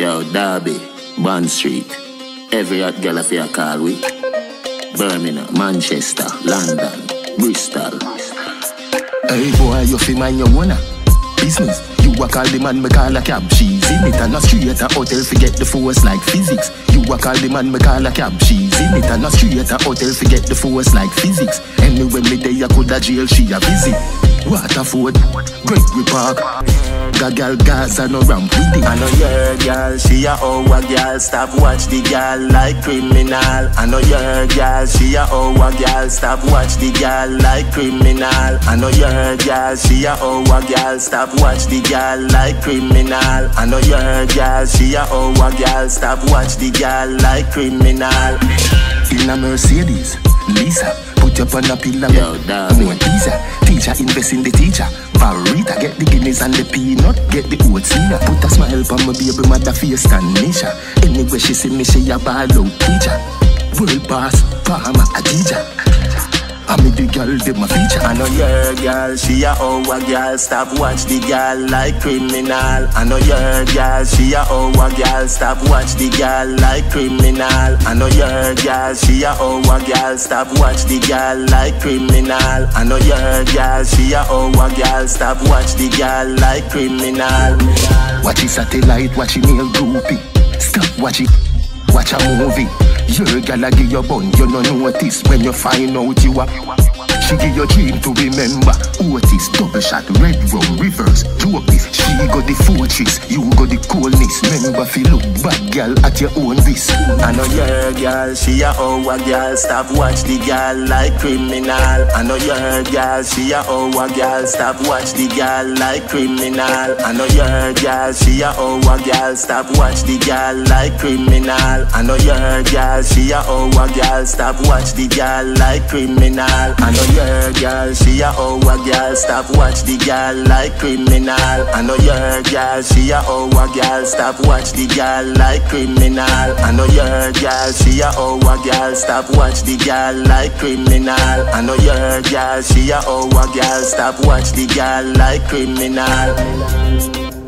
Yo, Derby, Bond Street. Every hot girl your call we. Birmingham, Manchester, London, Bristol. Hey boy, you fi mind your owner uh, business. You a call the man, me call a cab. She's in it and a street a hotel. Forget the force like physics. You a call the man, me call a cab. She's in it and a street a hotel. Forget the force like physics. Anyway, me day I could a jail. She a visit. Waterford, Gregory Park. Got girl Gaza no ramp with it. I know your girl, she a our girl. Stop watch the girl like criminal. I know your girl, she a our girl. Stop watch the girl like criminal. I know your girl, she a our girl. Stop watch the girl like criminal. I know your girl, she a our girl. Stop watch the girl like criminal. In a Mercedes, Lisa. Put up on a pillar, Yo, Derby. more teaser. And the peanut, get the oats in her. Put a smile on my baby mother face and Nisha. Anyway she see me, she a ball out teacher. World boss, farmer, a teacher. I me the girl, them my feature. I know your girl, she a our girl. Stop watch the girl like criminal. I know your girl, she a our girl. Stop watch the girl like criminal. I know your girl, she a our girl. Stop watch the girl like criminal. I know your girl, she a our girl. Stop watch the girl like criminal. Watch it satellite, watch it nail groupie. Stop watch watch a movie. Your gal a give your bun, you no notice when you find out you are. She give your dream to remember. Otis, double shot, red rum, reverse, dope this. She got the fortress, you got the coolness. Remember, feel look bad, gal, at your own risk. I know your girl, she a our girl. Stop watch the girl like criminal. I know your girl, she a our girl. Stop watch the girl like criminal. I know your girl, she a our girl. Stop watch the girl like criminal. I know your girl, she a our girl. Stop watch the girl like criminal. I know your girl, she a our girl. Stop watch the girl like criminal. I know your girl, she a our girl. Stop watch the girl like criminal. I know your girl, she a our girl. Stop watch the girl like criminal. I know your girl, she a our girl. Stop watch the girl like criminal.